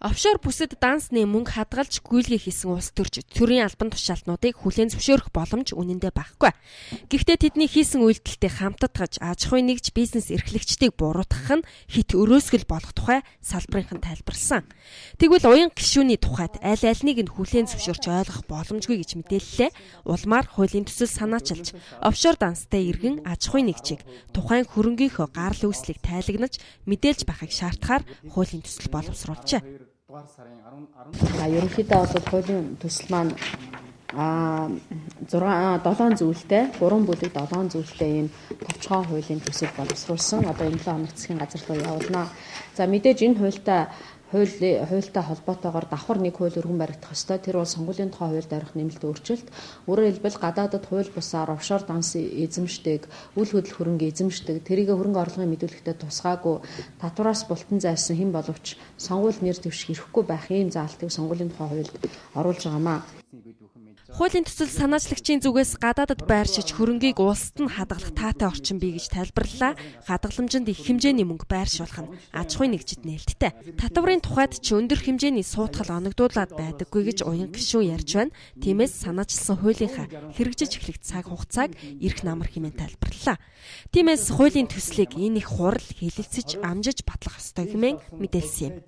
Офшор бүсэд дансны мөнгө хадгалж гүйлгээ хийсэн улс төрч төрийн албан тушаалтнуудыг хүлээн зөвшөөрөх боломж үнэндээ багхгүй. Гэхдээ тэдний хийсэн үйлдэлтэй хамтдагж аж ахуйн нэгж бизнес эрхлэгчдийг буруутгах нь хит өрөөсгөл болох тухай салбарынхан тайлбарлсан. Тэгвэл уян гишүүний тухайд аль альнийг нь хүлээн зөвшөөрч ойлгох боломжгүй гэж мэдээллээ. Улмаар хуулийн төсөл санаачилж офшор данстай иргэн аж ахуйн нэгжийг тухайн хөрөнгөийнхөө гарал үүслийг тайлагнаж мэдээлж байхыг шаардахаар хуулийн төсөл боловсруулжээ дугаар сарын 10 10 ерөнхийдөө бол хуулийн төсөл маань а 6 7 зүйлтэй 3 бүлэг 7 зүйлтэй ийм товчхон хуулийн төсөл боловсруулсан. Одоо энэ 7 хоног засгийн газар руу явуулнаа. За мэдээж энэ хуультай хууль хуультай холбоотойгоор давхар нэг хууль өргөн баригдах ёстой. Тэр бол сонгуулийн тухай хуульд орих нэмэлт өөрчлөлт. Өөрөөр хэлбэл гадаадад хууль бусаар офшор данс эзэмшдэг, үл хөдлөх хөрөнгө эзэмшдэг, тэрийг хөрөнгө орлогын мэдүүлэгтээ тусгаагүй татвараас бултан зайсан хэн боловч сонгууль нэр дэвших эрхгүй байх ийм заалтыг сонгуулийн тухай хуульд оруулж байгаамаа. Хуулийн төсөл санаачлагчийн зүгээс гадаадад байршиж хөрөнгийг улсад нь хадгалах таатай орчин бий гэж тайлбарлалаа. Хадгаламжинд их хэмжээний мөнгө байршуулах нь аж ахуйн нэгжид нээлттэй. Татварын тухайд ч өндөр хэмжээний суутгал оногдуулаад байдаггүй гэж уян гишүүн ярьж байна. Тиймээс санаачилсан хуулийнхаа хэрэгжиж эхлэх цаг хугацааг эрх намар хэмээн тайлбарлалаа. Тиймээс хуулийн төслийг энэ их хурал хилэлцэж амжиж батлах ёстой хэмээн мэдээлсэн юм.